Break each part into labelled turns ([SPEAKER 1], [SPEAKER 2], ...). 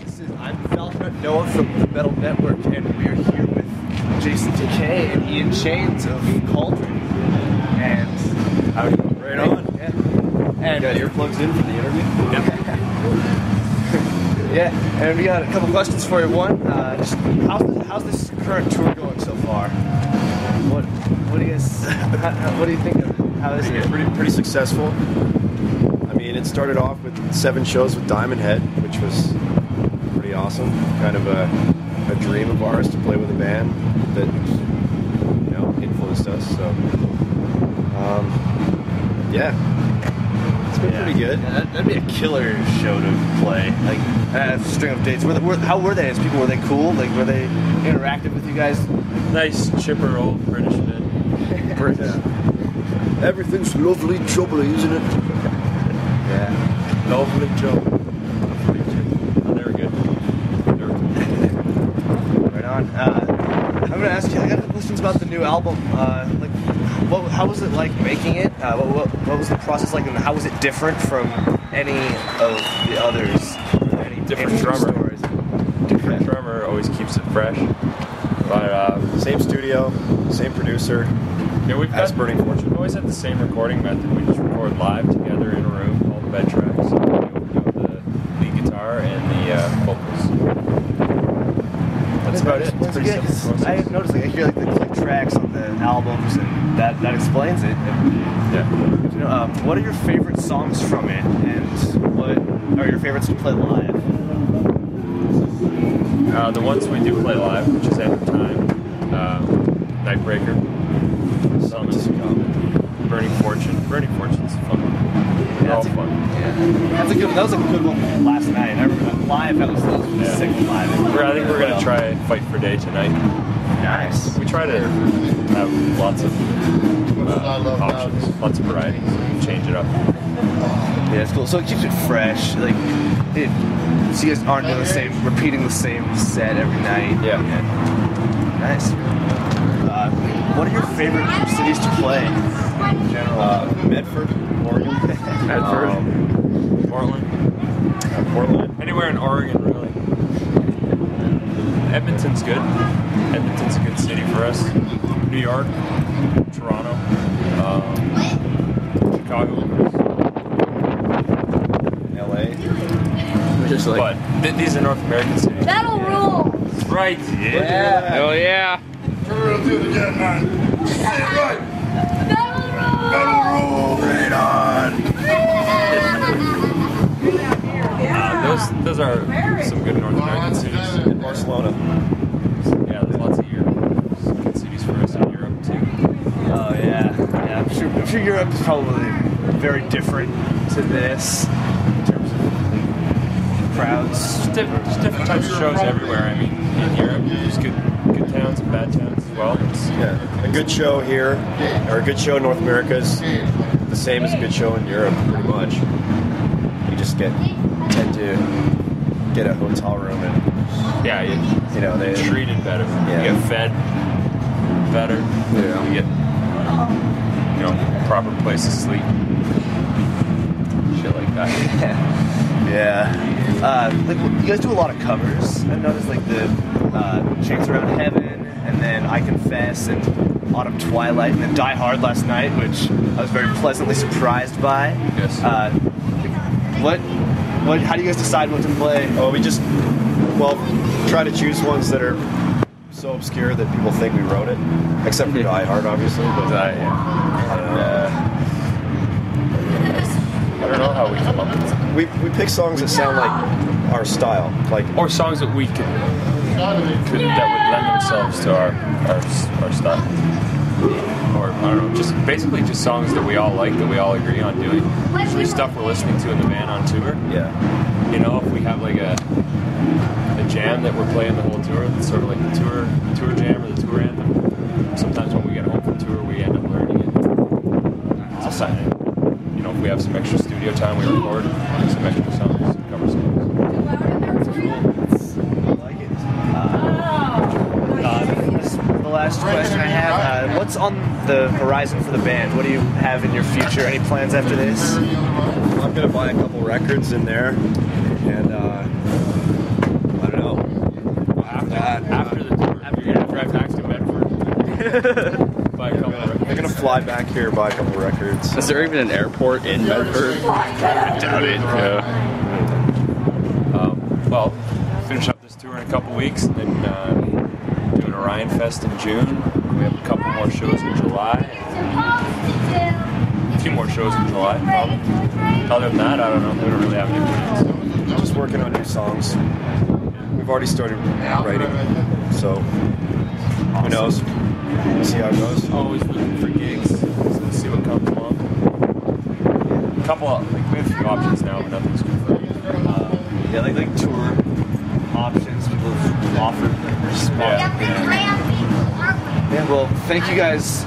[SPEAKER 1] This is, I'm Falcon Noah from the Metal Network, and we're here with Jason Decay and Ian Chains of Cauldron. And how
[SPEAKER 2] Right on.
[SPEAKER 1] Yeah.
[SPEAKER 2] You
[SPEAKER 1] And
[SPEAKER 2] got earplugs in for the interview?
[SPEAKER 1] yeah, and we got a couple questions for you. One, uh, just how's, the, how's this current tour going so far? What what do you guys how- what do you think of it? How is it?
[SPEAKER 2] Pretty, pretty successful. I mean, it started off with seven shows with Diamond Head, which was pretty awesome. Kind of a, a dream of ours to play with a band that, you know, influenced us. So, um, yeah, it's been pretty good.
[SPEAKER 1] Yeah, that, that'd be a killer show to play. Like uh, string of dates. Were, they- were, how were they as people? Were they cool? Like were they interactive with you guys?
[SPEAKER 3] Nice, chipper old British men.
[SPEAKER 2] Everything's lovely, jubbly, isn't it?
[SPEAKER 1] Yeah.
[SPEAKER 3] Lovely job. Oh, they were good. They were
[SPEAKER 1] Right on. Uh, I'm gonna ask you. I got questions about the new album. Uh, like, what, how was it like making it? Uh, what, what, what was the process like, and how was it different from any of the others? Any
[SPEAKER 3] Different
[SPEAKER 1] any
[SPEAKER 3] drummer.
[SPEAKER 1] Stories?
[SPEAKER 3] different drummer, always keeps it fresh. But uh,
[SPEAKER 2] Same studio, same producer.
[SPEAKER 3] yeah, we've
[SPEAKER 2] As
[SPEAKER 3] got,
[SPEAKER 2] Burning Fortune.
[SPEAKER 3] We've always had the same recording method. We just record live together in a room, all the bed tracks, you know, the lead guitar and the uh, vocals. That's about it. It's pretty
[SPEAKER 1] again,
[SPEAKER 3] simple.
[SPEAKER 1] I noticed like I hear like the click tracks on the albums, and that that explains it.
[SPEAKER 3] yeah.
[SPEAKER 1] You know, um, what are your favorite songs from it, and what are your favorites to play live?
[SPEAKER 3] Uh, the ones we do play live, which is of Time, um, Nitebreaker, Summon, Burning Fortune. Burning Fortune's fun. They're all
[SPEAKER 1] That's a-
[SPEAKER 3] fun.
[SPEAKER 1] Yeah, that's a good. That was a good one last night. I remember that live. That was, that was
[SPEAKER 3] Yeah.
[SPEAKER 1] sick live.
[SPEAKER 3] We're, I think we're gonna try Fight for Day tonight.
[SPEAKER 1] Nice.
[SPEAKER 3] We try to have lots of uh, options, lots of varieties, change it up.
[SPEAKER 1] Yeah, it's cool. So it keeps it fresh. Like, it, so you guys aren't doing the same, repeating the same set every night.
[SPEAKER 3] Yeah.
[SPEAKER 1] Nice. Uh, what are your favorite cities to play in general?
[SPEAKER 2] Uh, Medford, Oregon.
[SPEAKER 3] Medford.
[SPEAKER 2] Um,
[SPEAKER 3] Portland,
[SPEAKER 2] uh, Portland.
[SPEAKER 3] anywhere in Oregon, really. Edmonton's good. Edmonton's a good city for us. New York, Toronto, um, Chicago.
[SPEAKER 2] LA.
[SPEAKER 1] just like,
[SPEAKER 3] But th- these are North American cities.
[SPEAKER 4] That'll rule.
[SPEAKER 3] Right.
[SPEAKER 1] yeah.
[SPEAKER 3] Hell yeah.
[SPEAKER 4] That'll
[SPEAKER 3] those those are some good North American cities.
[SPEAKER 2] Barcelona.
[SPEAKER 3] Yeah, there's lots of Europe. Good cities for us in Europe too.
[SPEAKER 1] Oh yeah. Yeah. I'm sure. I'm sure Europe is probably very different to this in terms of crowds.
[SPEAKER 3] Just different, just different types of shows everywhere. I mean, in Europe, there's good good towns and bad towns as well. It's,
[SPEAKER 2] Yeah, a good show here, or a good show in North America is the same as a good show in Europe, pretty much. You just get tend to get a hotel room and
[SPEAKER 3] yeah, you,
[SPEAKER 2] you know they
[SPEAKER 3] treated better.
[SPEAKER 2] Yeah.
[SPEAKER 3] You get fed better.
[SPEAKER 2] Yeah.
[SPEAKER 3] You get you know proper place to sleep. Shit like that.
[SPEAKER 1] Yeah. Uh, like you guys do a lot of covers. I noticed like the uh, Chains Around Heaven, and then I Confess, and Autumn Twilight, and then Die Hard last night, which I was very pleasantly surprised by.
[SPEAKER 3] Yes.
[SPEAKER 1] Uh, what? What? How do you guys decide what to play?
[SPEAKER 2] Oh, we just well try to choose ones that are so obscure that people think we wrote it, except for Die Hard, obviously. But
[SPEAKER 3] I,
[SPEAKER 2] uh,
[SPEAKER 3] I don't know how we come up with it.
[SPEAKER 2] we we pick songs that sound like our style, like
[SPEAKER 3] Or songs that we could, could that would lend themselves to our our, our style. Or I don't know, just basically just songs that we all like, that we all agree on doing. Usually stuff we're listening to in the van on tour.
[SPEAKER 2] yeah,
[SPEAKER 3] You know, if we have like a a jam that we're playing the whole tour, it's sort of like the tour tour jam or the tour anthem. Sometimes when we get home from tour, we end up learning it. Sometimes, you know, if we have some extra studio time, we record some extra songs, cover songs.
[SPEAKER 1] I last question I have. Uh, what's on the horizon for the band? What do you have in your future? Any plans after this?
[SPEAKER 2] I'm gonna buy a couple records in there, and uh, I don't know.
[SPEAKER 3] After, that, after the tour, after you're gonna drive back to Medford. buy a couple. Records.
[SPEAKER 2] They're gonna fly back here, buy a couple records.
[SPEAKER 5] Is there even an airport in Medford? I doubt it. Yeah.
[SPEAKER 3] Um, well, finish up this tour in a couple weeks, and then. Uh, doing Fest in June. We have a couple more shows in July. A few more shows in July, probably. Other than that, I don't know. We don't really have any plans.
[SPEAKER 2] Just working on new songs. We've already started writing, so who knows? See how it goes.
[SPEAKER 3] Always looking for gigs. So see what comes along. A couple of, like, we have a few options now, but nothing's confirmed.
[SPEAKER 1] Uh, yeah, like like tour options people have offered.
[SPEAKER 3] Yeah.
[SPEAKER 1] Yeah, well, thank you guys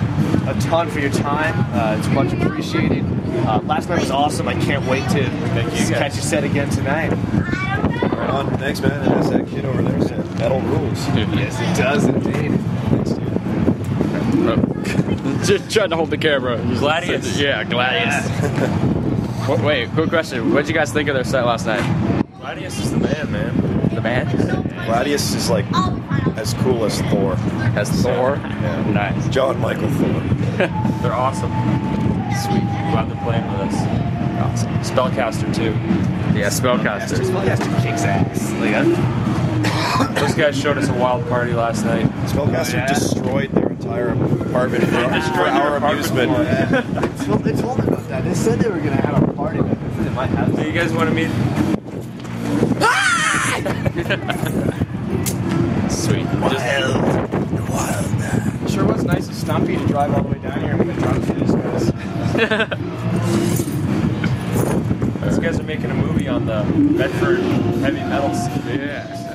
[SPEAKER 1] a ton for your time. Uh, it's much appreciated. Uh, last night was awesome. I can't wait to
[SPEAKER 3] Thank you,
[SPEAKER 1] catch you set again tonight.
[SPEAKER 2] Right on. Thanks, man. And as that kid over there said, metal rules.
[SPEAKER 1] Yes, it does indeed.
[SPEAKER 2] Thanks, dude.
[SPEAKER 5] Just trying to hold the camera.
[SPEAKER 3] Gladius.
[SPEAKER 5] Yeah, Gladius. Wait, wait, quick question. What did you guys think of their set last night?
[SPEAKER 3] Gladius is the man, man.
[SPEAKER 5] The man?
[SPEAKER 2] Gladius is like as cool as Thor.
[SPEAKER 5] As Thor?
[SPEAKER 2] Yeah.
[SPEAKER 5] Nice.
[SPEAKER 2] Jon Mikl Thor.
[SPEAKER 3] They're awesome. Sweet. Glad they're playing with us.
[SPEAKER 5] Awesome.
[SPEAKER 3] Spellcaster, too.
[SPEAKER 5] Yeah, Spellcaster.
[SPEAKER 1] Spellcaster yes, to kicks ass. Like, I'm,
[SPEAKER 3] Those guys showed us a wild party last night.
[SPEAKER 2] Spellcaster
[SPEAKER 1] Oh, yeah?
[SPEAKER 2] destroyed their entire apartment for, for
[SPEAKER 3] destroyed
[SPEAKER 2] our
[SPEAKER 3] apartment
[SPEAKER 2] amusement.
[SPEAKER 1] they, told, they told me about that. They said they were gonna have a party like this in my house.
[SPEAKER 3] Hey, you guys want to meet?
[SPEAKER 5] Sweet. Just held wild man.
[SPEAKER 1] Sure was nice of Stumpy to drive all the way down here and make drums for these guys.
[SPEAKER 3] These guys are making a movie on the Medford heavy metal scene.
[SPEAKER 5] Yeah.